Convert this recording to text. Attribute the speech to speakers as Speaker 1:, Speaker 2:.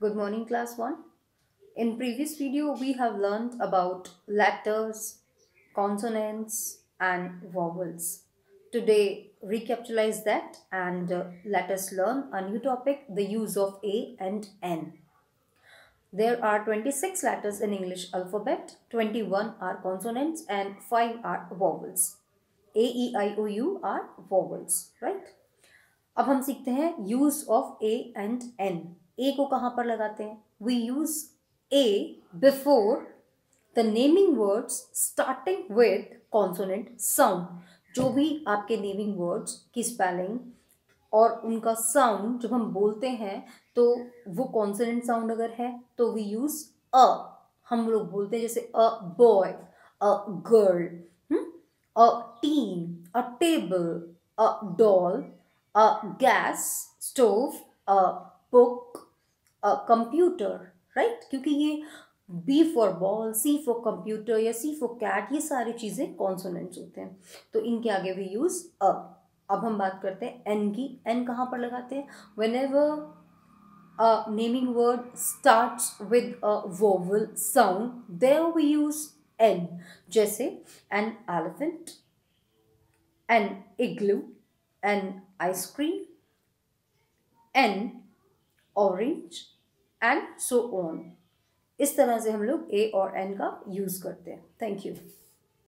Speaker 1: Good morning, class 1. In previous video, we have learned about letters, consonants, and vowels. Today, recapitalize that and uh, let us learn a new topic, the use of A and N. There are 26 letters in English alphabet, 21 are consonants and 5 are vowels. A, E, I, O, U are vowels, right? अब हम सीखते हैं use of a and an ए को कहाँ पर लगाते हैं? We use a before the naming words starting with consonant sound जो भी आपके नेमिंग वर्ड्स की स्पेलिंग और उनका साउंड जब हम बोलते हैं तो वो कॉन्सोनेंट साउंड अगर है तो वी यूज़ अ हम लोग बोलते हैं जैसे a boy a girl a teen a table a doll a gas stove, a book a computer right क्योंकि ये B for ball C for computer या सी फॉर कैट ये सारी चीज़ें कॉन्सोनेंट्स होते हैं। तो इनके आगे भी यूज़ अ अब हम बात करते हैं एन की। एन कहाँ पर लगाते हैं? Whenever naming word start with a vowel sound there we use an जैसे an elephant an igloo ice cream, an orange and so on इस तरह से हम लोग ए और एन का यूज़ करते हैं। Thank you